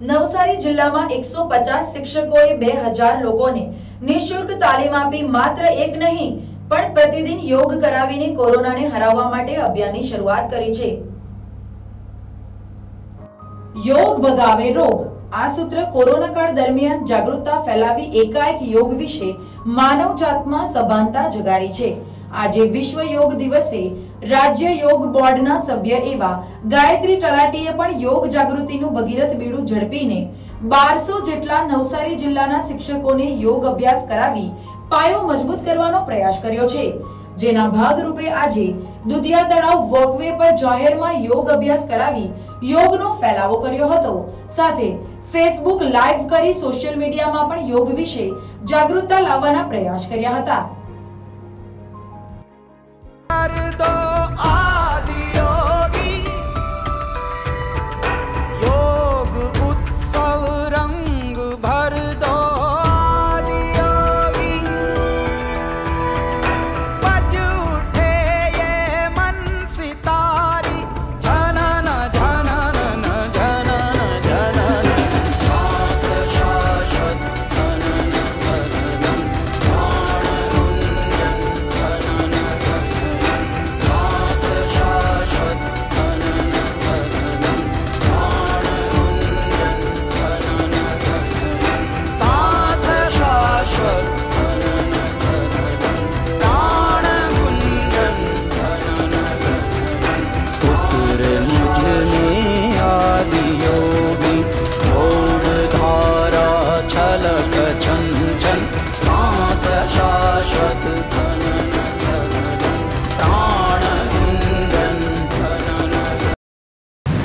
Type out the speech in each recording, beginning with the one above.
નવસારી જિલ્લામાં એકસો પચાસ શિક્ષકોએ બે લોકોને નિઃશુલ્ક તાલીમ આપી માત્ર એક નહીં, પણ પ્રતિદિન યોગ કરાવીને કોરોનાને હરાવવા માટે અભિયાનની શરૂઆત કરી છે. યોગ ભગાવે રોગ. આ સૂત્ર કોરોના કાળ દરમિયાન જાગૃતતા ફેલાવી એકાએક યોગ વિશે માનવ જાતમાં સભાનતા જગાડી છે. આજે વિશ્વ યોગ દિવસે રાજ્ય યોગ બોર્ડના સભ્ય એવા ગાયત્રી તલાટીએ પણ યોગ જાગૃતિનું ભગીરથ બીડું ઝડપીને બારસો જેટલા નવસારી જિલ્લાના શિક્ષકોને યોગ અભ્યાસ કરાવી પાયો મજબૂત કરવાનો પ્રયાસ કર્યો છે. જેના ભાગરૂપે આજે દુધિયા તળાવ વોકવે પર જાહેરમાં યોગ અભ્યાસ કરાવી યોગનો ફેલાવો કર્યો હતો. સાથે ફેસબુક લાઈવ કરી સોશિયલ મીડિયામાં પણ યોગ વિશે જાગૃતતા લાવવાના પ્રયાસ કર્યા હતા.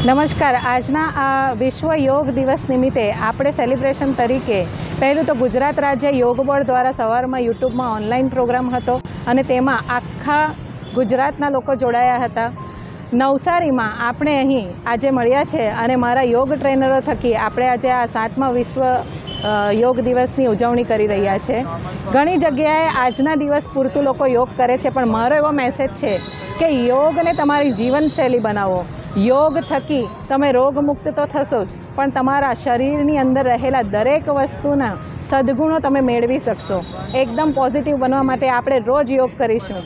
નમસ્કાર. આજના આ વિશ્વ યોગ દિવસ નિમિત્તે આપણે સેલિબ્રેશન તરીકે, પહેલું તો ગુજરાત રાજ્ય યોગ બોર્ડ દ્વારા સવારમાં યુટ્યુબમાં ઓનલાઈન પ્રોગ્રામ હતો અને તેમાં આખા ગુજરાતના લોકો જોડાયા હતા. નવસારીમાં આપણે અહીં આજે મળ્યા છે અને મારા યોગ ટ્રેનરો થકી આપણે આજે આ સાતમા વિશ્વ યોગ દિવસની ઉજવણી કરી રહ્યા છે. ઘણી જગ્યાએ આજના દિવસ પૂરતું લોકો યોગ કરે છે, પણ મારો એવો મેસેજ છે કે યોગને તમારી જીવનશૈલી બનાવો. યોગ થકી તમે રોગમુક્ત તો થશો જ, પણ તમારા શરીરની અંદર રહેલા દરેક વસ્તુના સદગુણો તમે મેળવી શકશો. એકદમ પોઝિટિવ બનવા માટે આપણે રોજ યોગ કરીશું.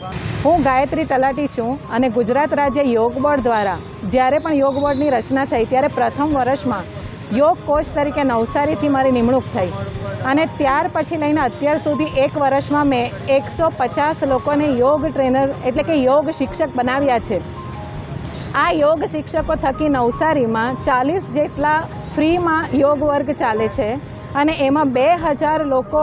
હું ગાયત્રી તલાટી છું અને ગુજરાત રાજ્ય યોગ બોર્ડ દ્વારા જ્યારે પણ યોગ બોર્ડની રચના થઈ ત્યારે પ્રથમ વર્ષમાં યોગ કોચ તરીકે નવસારીથી મારી નિમણૂક થઈ. અને ત્યાર પછી લઈને અત્યાર સુધી એક વર્ષમાં મેં એકસો પચાસ લોકોને યોગ ટ્રેનર એટલે કે યોગ શિક્ષક બનાવ્યા છે. આ યોગ શિક્ષકો થકી નવસારીમાં ચાલીસ જેટલા ફ્રીમાં યોગ વર્ગ ચાલે છે અને એમાં બે હજાર લોકો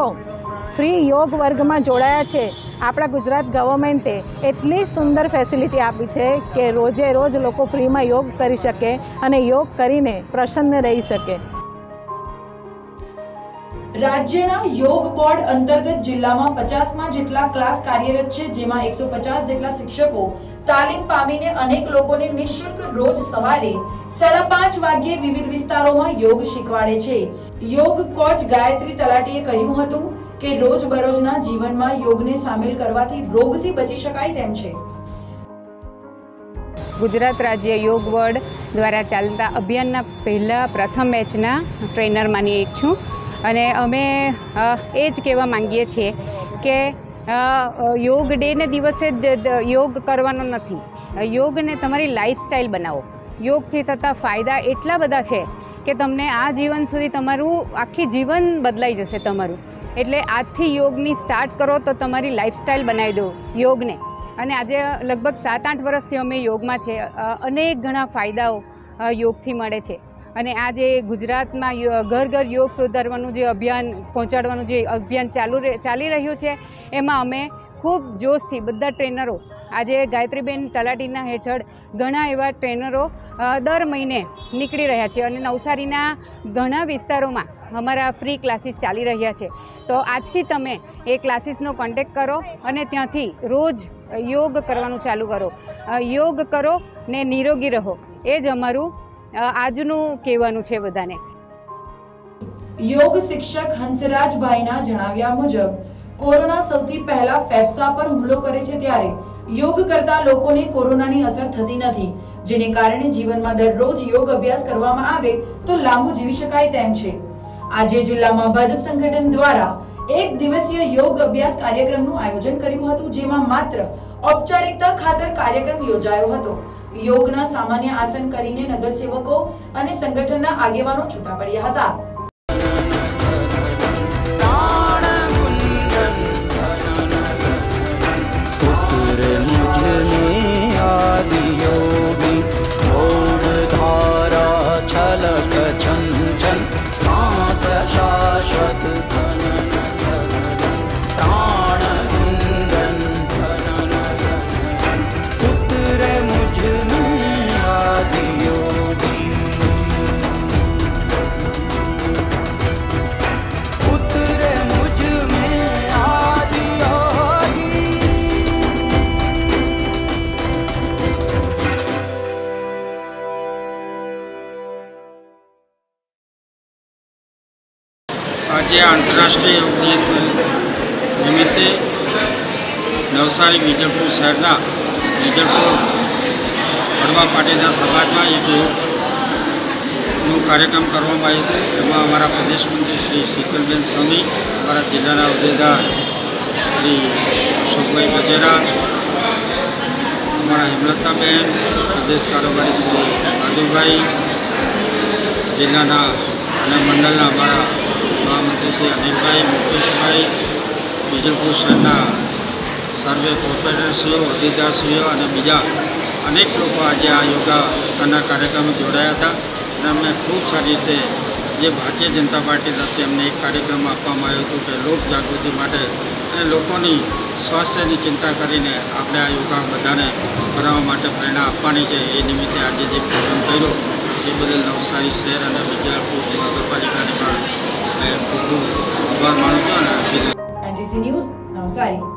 ફ્રી યોગ વર્ગમાં જોડાયા છે. આપણા ગુજરાત ગવર્મેન્ટે એટલી સુંદર ફેસિલિટી આપી છે કે રોજે રોજ લોકો ફ્રીમાં યોગ કરી શકે અને યોગ કરીને પ્રસન્ન રહી શકે. રાજ્યના યોગ બોર્ડ અંતર્ગત જિલ્લામાં પચાસમાં જેટલા ક્લાસ કાર્યરત છે, જેમાં એકસો જેટલા શિક્ષકો તાલીમ પામીને અનેક લોકોને નિઃશુલ્ક રોજ સવારે સાડા પાંચ વાગ્યે વિવિધ વિસ્તારોમાં યોગ શીખવાડે છે. યોગ કોચ ગાયત્રી તલાટીએ કહ્યું હતું કે, રોજબરોજના જીવનમાં યોગને સામેલ કરવાથી રોગથી બચી શકાય તેમ છે. ગુજરાત રાજ્ય યોગ બોર્ડ દ્વારા ચાલતા અભિયાનના પહેલા પ્રથમ બેચના ટ્રેનરમાંની એક છું. અને અમે એ જ કહેવા માંગીએ છીએ કે યોગ ડેને દિવસે યોગ કરવાનો નથી. યોગને તમારી લાઈફસ્ટાઈલ બનાવો. યોગથી થતા ફાયદા એટલા બધા છે કે તમને આ જીવન સુધી તમારું, આખી જીવન બદલાઈ જશે તમારું. એટલે આજથી યોગની સ્ટાર્ટ કરો તો તમારી લાઈફસ્ટાઈલ બનાવી દો યોગને. અને આજે લગભગ સાત આઠ વર્ષથી અમે યોગમાં છે. અનેક ઘણા ફાયદાઓ યોગથી મળે છે. અને આ જે ગુજરાતમાં ઘર ઘર યોગ સુધારવાનું જે અભિયાન, પહોંચાડવાનું જે અભિયાન ચાલુ ચાલી રહ્યું છે, એમાં અમે ખૂબ જોશથી બધા ટ્રેનરો, આજે ગાયત્રીબેન તલાટીના હેઠળ ઘણા એવા ટ્રેનરો દર મહિને નીકળી રહ્યા છે અને નવસારીના ઘણા વિસ્તારોમાં અમારા ફ્રી ક્લાસીસ ચાલી રહ્યા છે. તો આજથી તમે એ ક્લાસીસનો કોન્ટેક કરો અને ત્યાંથી રોજ યોગ કરવાનું ચાલુ કરો. યોગ કરો ને નિરોગી રહો. એ જ અમારું આજનું કહેવાનું છે બધાને. યોગ શિક્ષક હંસરાજભાઈના જણાવ્યા મુજબ, કોરોના સૌથી પહેલા ફેફસા પર હુમલો કરે છે ત્યારે યોગ કરતા લોકોને કોરોનાની અસર થતી નથી, જેને કારણે જીવનમાં દરરોજ યોગ અભ્યાસ કરવામાં આવે તો લાંબુ જીવી શકાય તેમ છે. આજે જિલ્લામાં ભાજપ સંગઠન દ્વારા એક દિવસીય યોગ અભ્યાસ કાર્યક્રમનું આયોજન કર્યું હતું, જેમાં માત્ર ઔપચારિકતા ખાતર કાર્યક્રમ યોજાયો હતો. યોગના સામાન્ય આસન કરીને નગરસેવકો અને સંગઠનના આગેવાનો છૂટા પડ્યા હતા. આજે આંતરરાષ્ટ્રીય યોગ દિવસ નિમિત્તે નવસારી વિજયપુર શહેરના વિજયપુર હળવા પાટીદાર સમાજમાં એક યોગનું કાર્યક્રમ કરવામાં આવ્યો હતો એમાં અમારા પ્રદેશ મંત્રી શ્રી શીતલબેન સોની, અમારા જિલ્લાના હોદ્દેદાર શ્રી અશોકભાઈ ગજેરા અમારા હેમલતાબેન, પ્રદેશ કારોબારી શ્રી માધુભાઈ જિલ્લાના અને મંડળના અમારા શ્રી અનિલભાઈ, મુકેશભાઈ વિજયપુર શહેરના સર્વે કોર્પોરેટરશ્રીઓ હોદ્દેદારશ્રીઓ અને બીજા અનેક લોકો આજે આ યોગાસનના કાર્યક્રમમાં જોડાયા હતા. અને અમને ખૂબ સારી રીતે જે ભારતીય જનતા પાર્ટી તરફથી અમને એક કાર્યક્રમ આપવામાં આવ્યો હતો કે લોક જાગૃતિ માટે અને લોકોની સ્વાસ્થ્યની ચિંતા કરીને આપણે આ યોગા બધાને કરાવવા માટે પ્રેરણા આપવાની છે. એ નિમિત્તે આજે જે પ્રોગ્રામ કર્યો, એ બદલ નવસારી શહેર અને વિજયપુર નગરપાલિકાને પણ મેં ખૂબ ખૂબ આભાર માનું